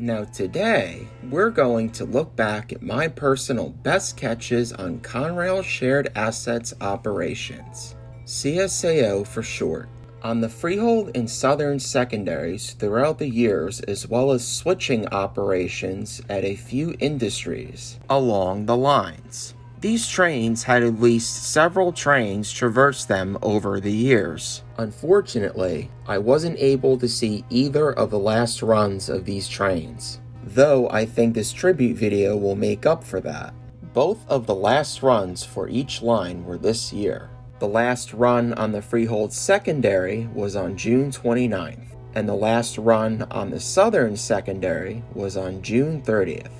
Now, today, we're going to look back at my personal best catches on Conrail Shared Assets Operations, CSAO for short, on the freehold and southern secondaries throughout the years, as well as switching operations at a few industries along the lines. These trains had at least several trains traverse them over the years. Unfortunately, I wasn't able to see either of the last runs of these trains, though I think this tribute video will make up for that. Both of the last runs for each line were this year. The last run on the Freehold Secondary was on June 29th, and the last run on the Southern Secondary was on June 30th.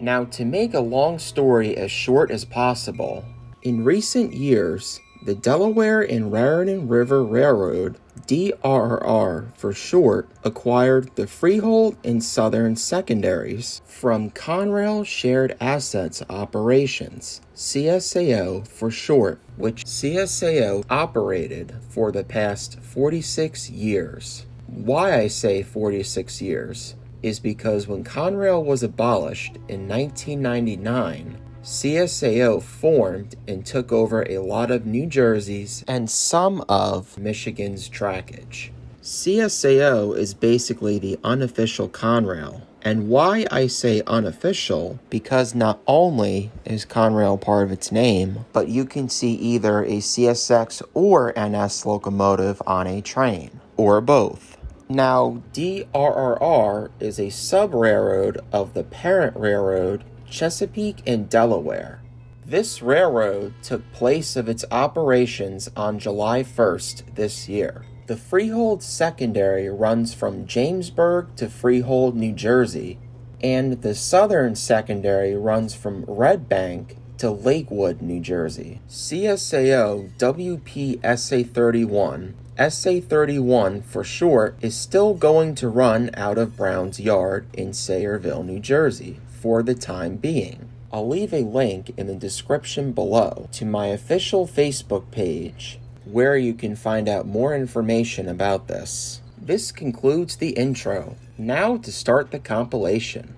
Now, to make a long story as short as possible, in recent years, the Delaware and Raritan River Railroad, DRR for short, acquired the Freehold and Southern secondaries from Conrail Shared Assets Operations, CSAO for short, which CSAO operated for the past 46 years. Why I say 46 years is because when Conrail was abolished in 1999, CSAO formed and took over a lot of New Jersey's and some of Michigan's trackage. CSAO is basically the unofficial Conrail. And why I say unofficial, because not only is Conrail part of its name, but you can see either a CSX or NS locomotive on a train, or both. Now, DRRR is a sub railroad of the parent railroad, Chesapeake and Delaware. This railroad took place of its operations on July 1st this year. The Freehold Secondary runs from Jamesburg to Freehold, New Jersey, and the Southern Secondary runs from Red Bank to Lakewood, New Jersey. CSAO WPSA 31 SA 31 for short is still going to run out of Brown's Yard in Sayreville, New Jersey for the time being. I'll leave a link in the description below to my official Facebook page where you can find out more information about this. This concludes the intro. Now to start the compilation.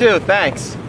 Too, thanks.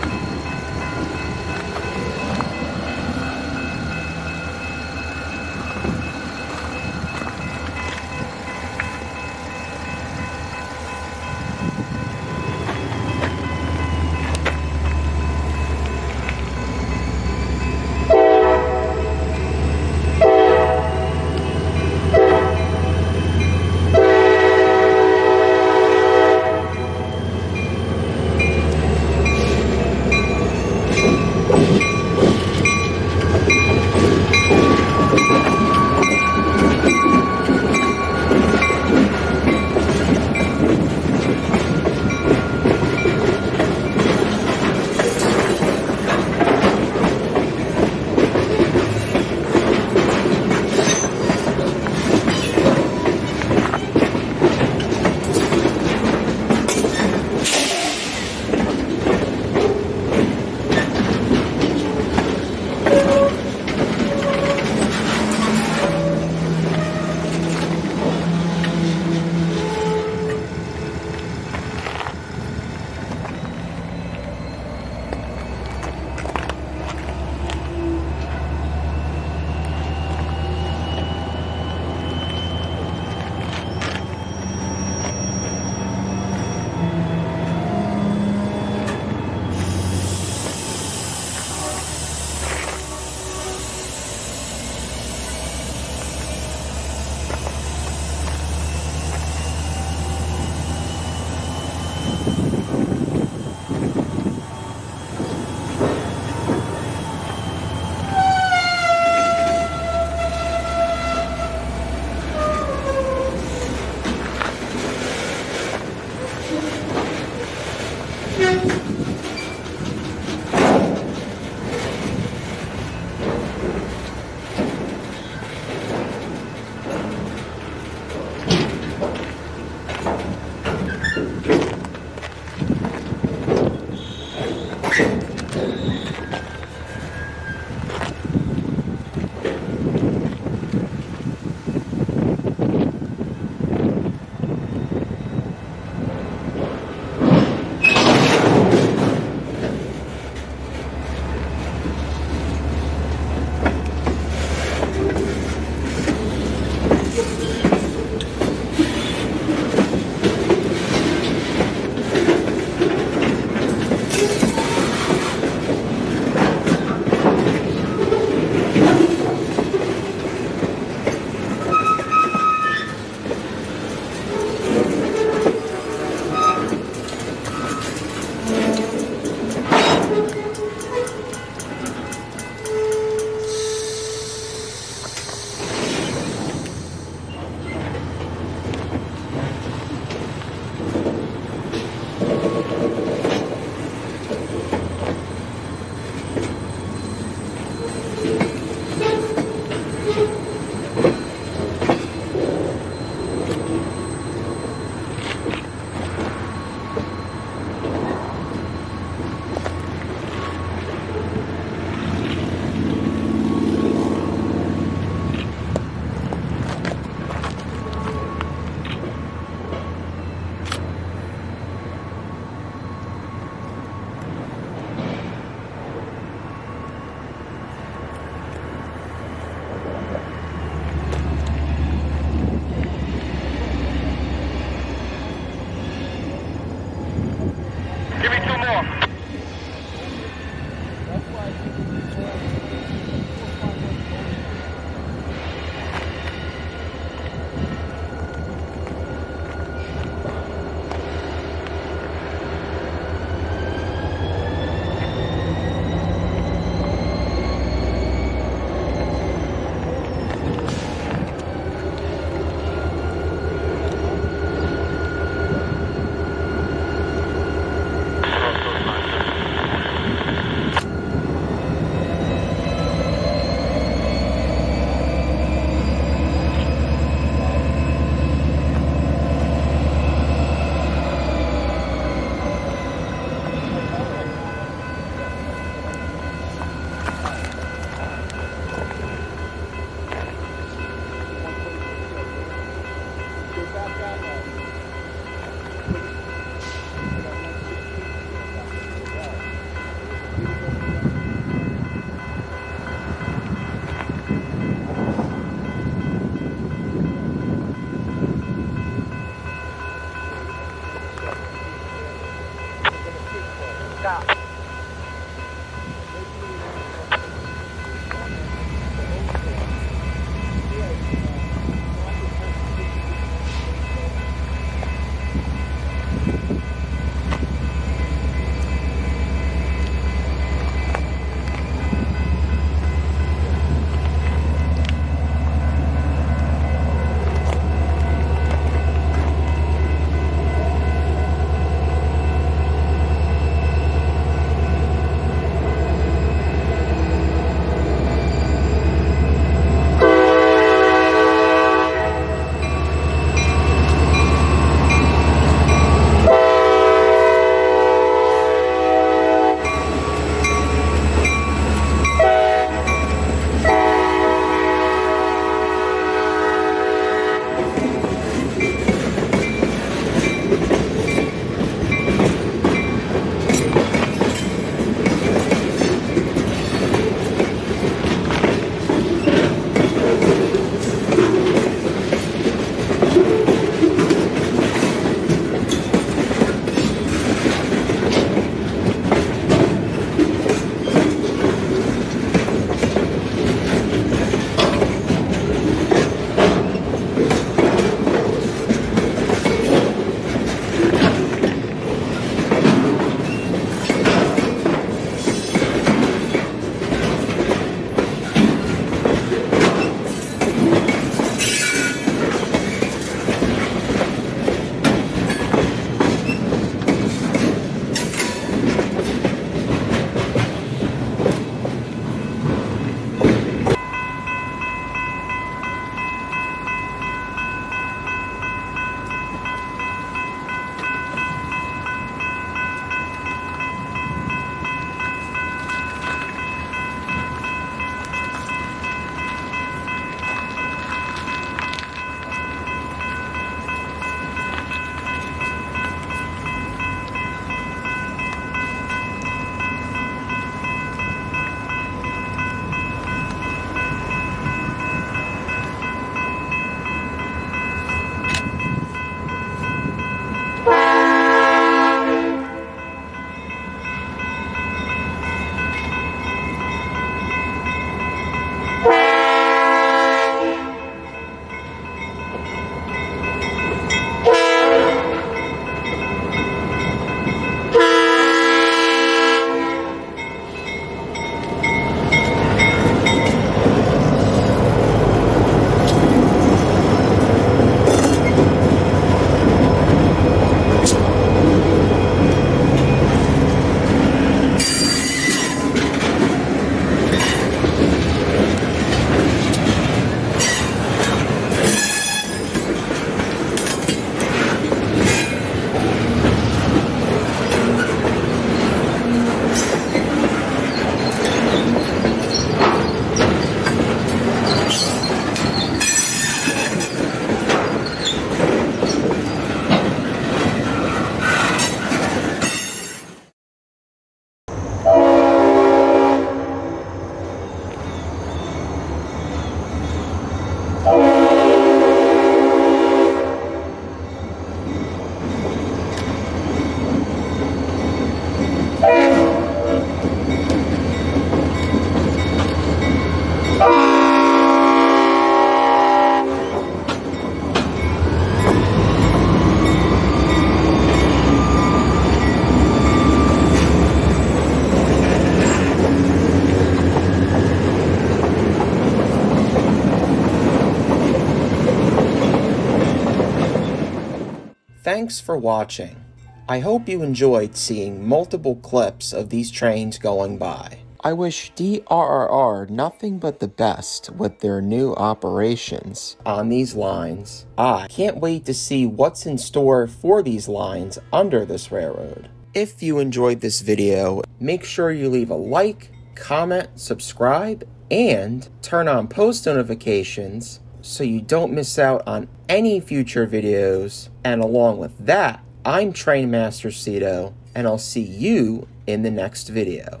Thanks for watching. I hope you enjoyed seeing multiple clips of these trains going by. I wish DRRR nothing but the best with their new operations on these lines. I can't wait to see what's in store for these lines under this railroad. If you enjoyed this video, make sure you leave a like, comment, subscribe, and turn on post notifications so you don't miss out on any future videos. And along with that, I'm Trainmaster Sito, and I'll see you in the next video.